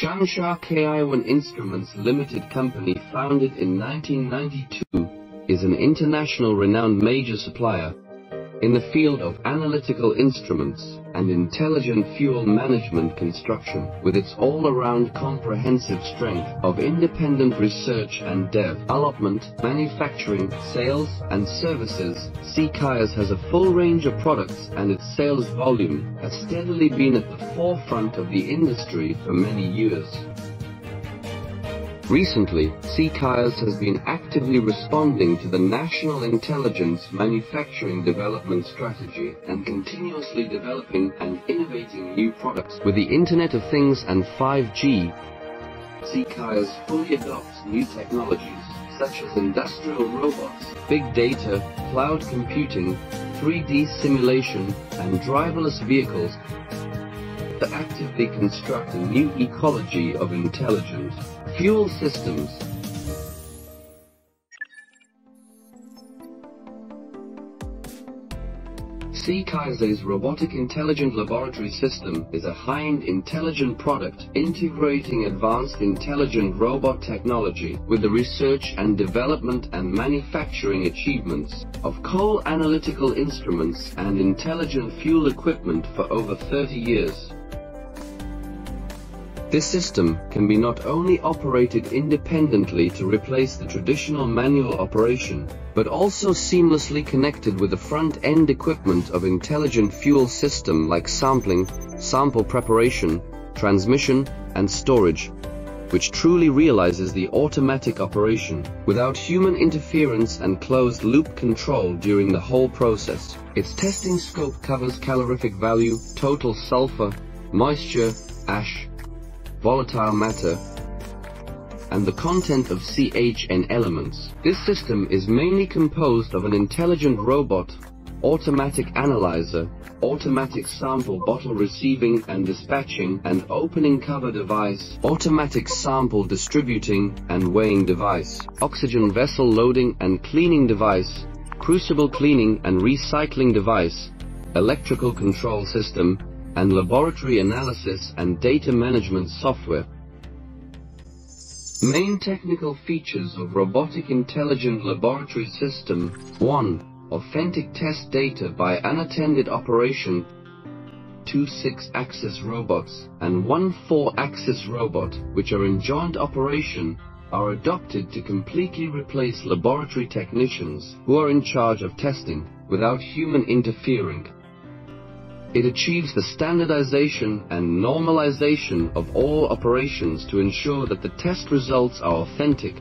Changsha Kaiyuan Instruments Limited Company founded in 1992 is an international renowned major supplier in the field of analytical instruments and intelligent fuel management construction with its all-around comprehensive strength of independent research and development, manufacturing, sales and services. CKIC has a full range of products and its sales volume has steadily been at the forefront of the industry for many years. Recently, CKIC has been actively responding to the National Intelligence Manufacturing Development Strategy and continuously developing and innovating new products with the Internet of Things and 5G. CKIC fully adopts new technologies such as industrial robots, big data, cloud computing, 3D simulation, and driverless vehicles to actively construct a new ecology of intelligent fuel systems. CKIC's Robotic Intelligent Laboratory System is a high-end intelligent product integrating advanced intelligent robot technology with the research and development and manufacturing achievements of coal analytical instruments and intelligent fuel equipment for over 30 years. This system can be not only operated independently to replace the traditional manual operation, but also seamlessly connected with the front-end equipment of intelligent fuel system like sampling, sample preparation, transmission, and storage, which truly realizes the automatic operation without human interference and closed-loop control during the whole process. Its testing scope covers calorific value, total sulfur, moisture, ash, volatile matter, and the content of CHN elements. This system is mainly composed of an intelligent robot, automatic analyzer, automatic sample bottle receiving and dispatching and opening cover device, automatic sample distributing and weighing device, oxygen vessel loading and cleaning device, crucible cleaning and recycling device, electrical control system, and laboratory analysis and data management software. Main technical features of Robotic Intelligent Laboratory System 1. Authentic test data by unattended operation two 6-axis robots and one 4-axis robot, which are in joint operation, are adopted to completely replace laboratory technicians who are in charge of testing without human interfering. It achieves the standardization and normalization of all operations to ensure that the test results are authentic.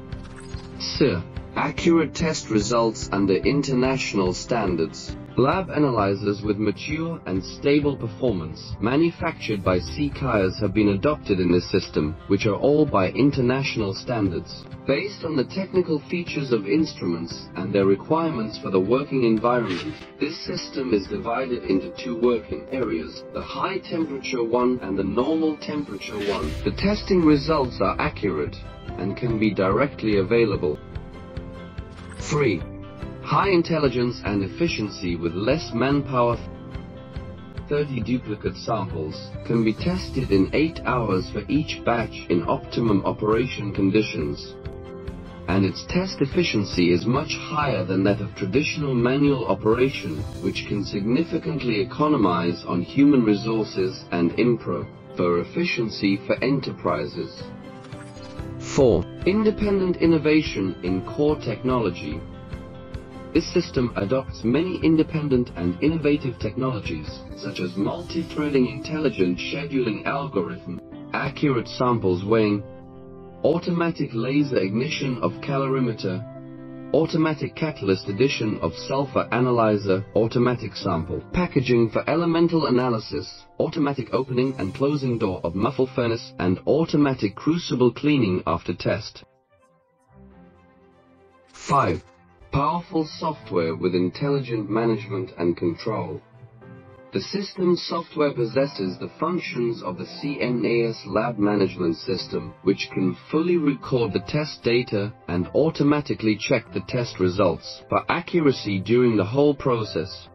SIR, accurate test results under international standards. Lab analyzers with mature and stable performance manufactured by CKIC have been adopted in this system, which are all by international standards. Based on the technical features of instruments and their requirements for the working environment, this system is divided into two working areas, the high temperature one and the normal temperature one. The testing results are accurate and can be directly available. 3. High intelligence and efficiency with less manpower 30 duplicate samples can be tested in 8 hours for each batch in optimum operation conditions. And its test efficiency is much higher than that of traditional manual operation, which can significantly economize on human resources and impro for efficiency for enterprises. 4. Independent innovation in core technology this system adopts many independent and innovative technologies, such as multi-threading intelligent scheduling algorithm, accurate samples weighing, automatic laser ignition of calorimeter, automatic catalyst addition of sulfur analyzer, automatic sample, packaging for elemental analysis, automatic opening and closing door of muffle furnace, and automatic crucible cleaning after test. 5. Powerful software with intelligent management and control. The system software possesses the functions of the CNAS lab management system, which can fully record the test data and automatically check the test results for accuracy during the whole process.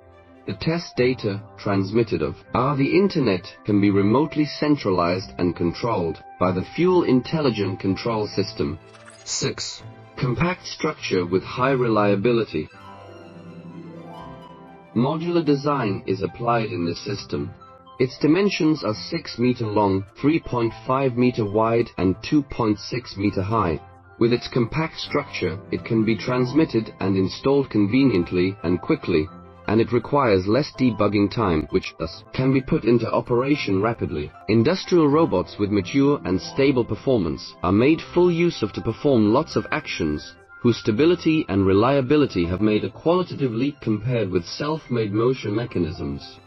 The test data transmitted of are the internet can be remotely centralized and controlled by the Fuel Intelligent Control System. 6. Compact structure with high reliability. Modular design is applied in this system. Its dimensions are 6 meter long, 3.5 meter wide and 2.6 meter high. With its compact structure, it can be transmitted and installed conveniently and quickly, and it requires less debugging time, which thus can be put into operation rapidly. Industrial robots with mature and stable performance are made full use of to perform lots of actions whose stability and reliability have made a qualitative leap compared with self-made motion mechanisms.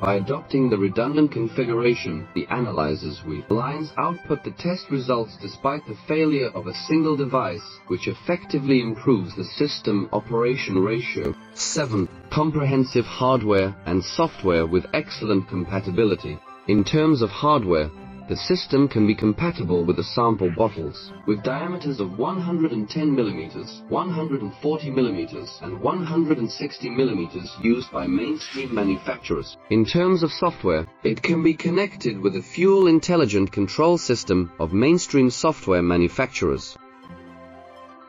By adopting the redundant configuration, the analyzers we lines output the test results despite the failure of a single device, which effectively improves the system operation ratio. 7. Comprehensive hardware and software with excellent compatibility. In terms of hardware, the system can be compatible with the sample bottles, with diameters of 110 mm, 140 mm, and 160 mm used by mainstream manufacturers. In terms of software, it can be connected with the fuel intelligent control system of mainstream software manufacturers.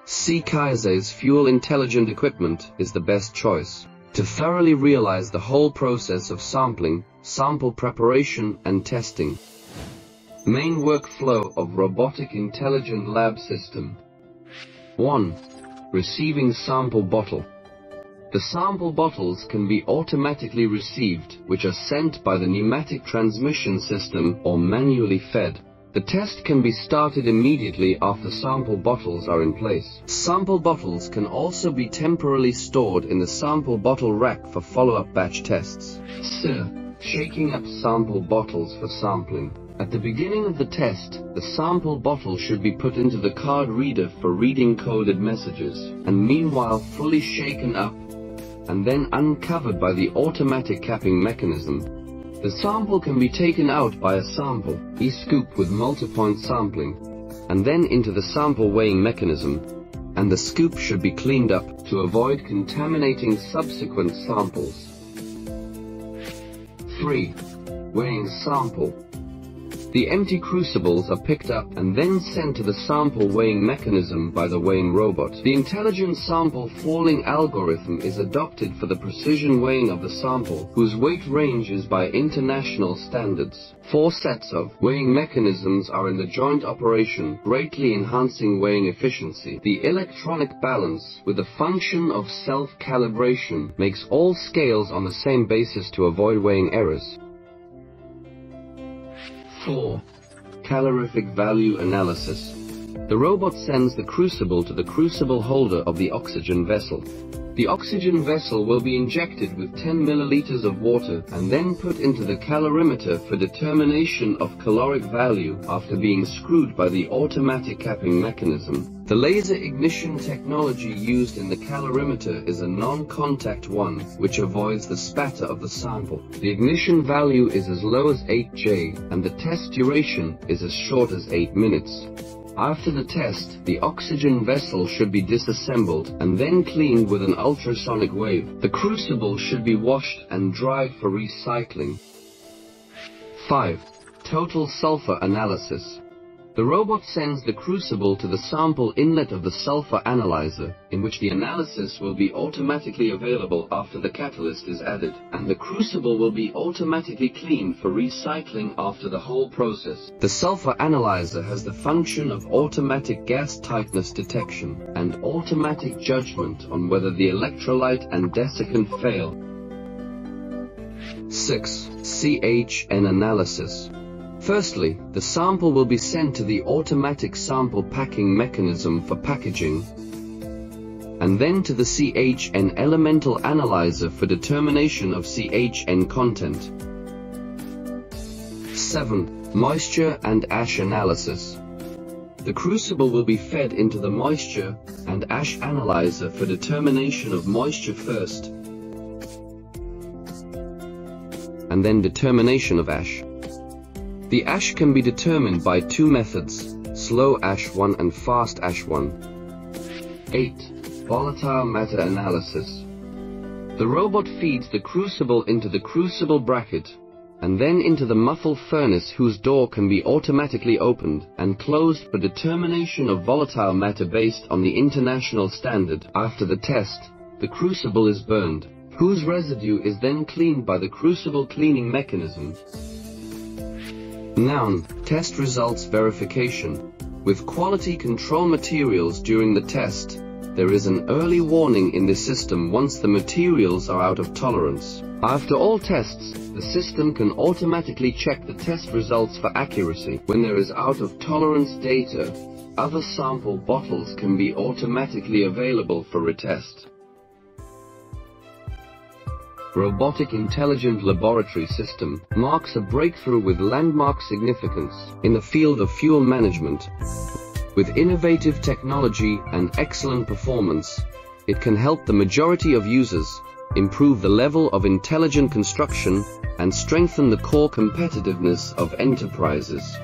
CKIC's fuel intelligent equipment is the best choice to thoroughly realize the whole process of sampling, sample preparation and testing. Main workflow of Robotic Intelligent Lab System 1. Receiving sample bottle. The sample bottles can be automatically received, which are sent by the pneumatic transmission system or manually fed. The test can be started immediately after sample bottles are in place. Sample bottles can also be temporarily stored in the sample bottle rack for follow-up batch tests. Sir, shaking up sample bottles for sampling. At the beginning of the test, the sample bottle should be put into the card reader for reading coded messages, and meanwhile fully shaken up, and then uncovered by the automatic capping mechanism. The sample can be taken out by a sample, e-scoop with multipoint sampling, and then into the sample weighing mechanism, and the scoop should be cleaned up to avoid contaminating subsequent samples. 3. Weighing sample. The empty crucibles are picked up and then sent to the sample weighing mechanism by the weighing robot. The intelligent sample falling algorithm is adopted for the precision weighing of the sample, whose weight ranges by international standards. Four sets of weighing mechanisms are in the joint operation, greatly enhancing weighing efficiency. The electronic balance, with the function of self-calibration, makes all scales on the same basis to avoid weighing errors. 4. Calorific value analysis. The robot sends the crucible to the crucible holder of the oxygen vessel. The oxygen vessel will be injected with 10 milliliters of water and then put into the calorimeter for determination of caloric value after being screwed by the automatic capping mechanism. The laser ignition technology used in the calorimeter is a non-contact one, which avoids the spatter of the sample. The ignition value is as low as 8J, and the test duration is as short as 8 minutes. After the test, the oxygen vessel should be disassembled and then cleaned with an ultrasonic wave. The crucible should be washed and dried for recycling. 5. Total sulfur analysis. The robot sends the crucible to the sample inlet of the sulfur analyzer, in which the analysis will be automatically available after the catalyst is added, and the crucible will be automatically cleaned for recycling after the whole process. The sulfur analyzer has the function of automatic gas tightness detection and automatic judgment on whether the electrolyte and desiccant fail. 6. CHN analysis. Firstly, the sample will be sent to the automatic sample packing mechanism for packaging, and then to the CHN elemental analyzer for determination of CHN content. 7. Moisture and ash analysis. The crucible will be fed into the moisture and ash analyzer for determination of moisture first, and then determination of ash. The ash can be determined by two methods, slow ash 1 and fast ash 1. 8. Volatile matter analysis. The robot feeds the crucible into the crucible bracket, and then into the muffle furnace whose door can be automatically opened and closed for determination of volatile matter based on the international standard. After the test, the crucible is burned, whose residue is then cleaned by the crucible cleaning mechanism. Noun, test results verification. With quality control materials during the test, there is an early warning in the system once the materials are out of tolerance. After all tests, the system can automatically check the test results for accuracy. When there is out of tolerance data, other sample bottles can be automatically available for retest. Robotic Intelligent Laboratory System marks a breakthrough with landmark significance in the field of fuel management. With innovative technology and excellent performance, it can help the majority of users improve the level of intelligent construction and strengthen the core competitiveness of enterprises.